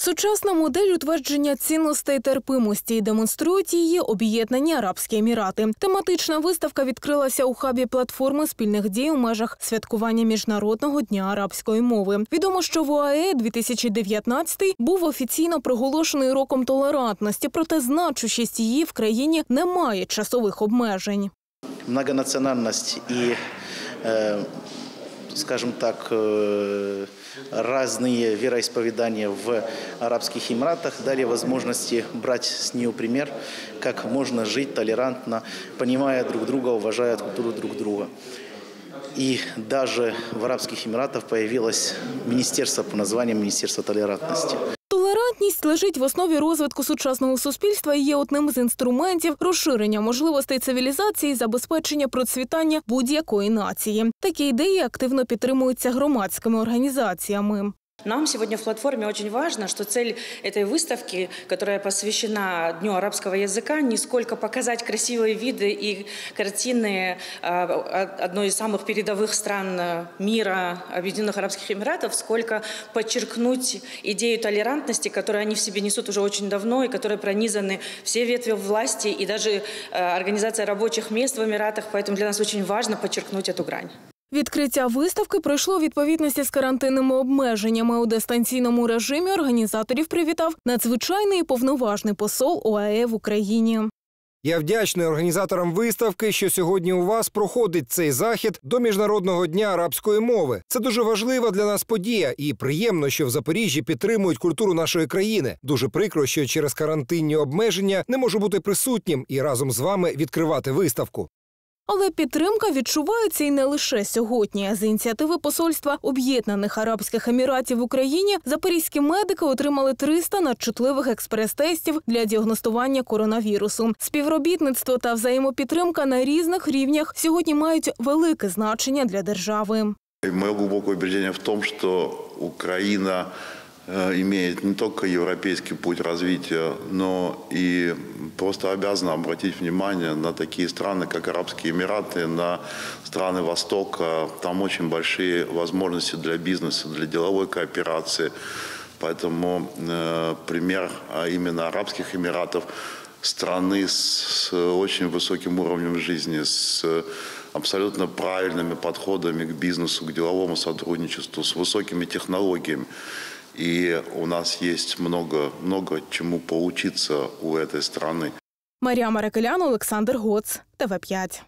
Сучасна модель утвердження цінностей терпимості і демонструють її об'єднані Арабські Емірати. Тематична виставка відкрилася у хабі платформи спільних дій у межах святкування міжнародного дня арабської мови. Відомо, що в ОАЕ 2019 був офіційно проголошений роком толерантності, проте значущість її в країні не має часових обмежень. многонациональность и, э, скажем так, э, разные вероисповедания в Арабских Эмиратах дали возможности брать с нее пример, как можно жить толерантно, понимая друг друга, уважая культуру друг друга. И даже в Арабских Эмиратах появилось министерство по названию Министерство толерантности. Толерантність лежить в основі розвитку сучасного суспільства і є одним з інструментів розширення можливостей цивілізації забезпечення процвітання будь-якої нації. Такі ідеї активно підтримуються громадськими організаціями. Нам сегодня в платформе очень важно, что цель этой выставки, которая посвящена Дню арабского языка, не сколько показать красивые виды и картины э, одной из самых передовых стран мира, Объединенных Арабских Эмиратов, сколько подчеркнуть идею толерантности, которую они в себе несут уже очень давно и которой пронизаны все ветви власти и даже э, организация рабочих мест в Эмиратах. Поэтому для нас очень важно подчеркнуть эту грань. Відкриття виставки пройшло у відповідності з карантинними обмеженнями. У дистанційному режимі організаторів привітав надзвичайний і повноважний посол ОАЕ в Україні. Я вдячний організаторам виставки, що сьогодні у вас проходить цей захід до міжнародного дня арабської мови. Це дуже важлива для нас подія, і приємно, що в Запоріжжі підтримують культуру нашої країни. Дуже прикро, що через карантинні обмеження не можу бути присутнім і разом з вами відкривати виставку. Але підтримка відчувається і не лише сьогодні. З ініціативи посольства Об'єднаних Арабських Еміратів в Україні запорізькі медики отримали 300 надчутливих експрес-тестів для діагностування коронавірусу. Співробітництво та взаємопідтримка на різних рівнях сьогодні мають велике значення для держави. Мое глубокое убеждение в том, что Украина э, имеет не только европейский путь развития, но и просто обязана обратить внимание на такие страны, как Арабские Эмираты, на страны Востока. Там очень большие возможности для бизнеса, для деловой кооперации. Поэтому э, пример а именно Арабских Эмиратов страны с очень высоким уровнем жизни, с абсолютно правильными подходами к бизнесу, к деловому сотрудничеству, с высокими технологиями. И у нас есть много, много чему поучиться у этой страны. Марія Маракелян, Олександр Гоц, ТВ 5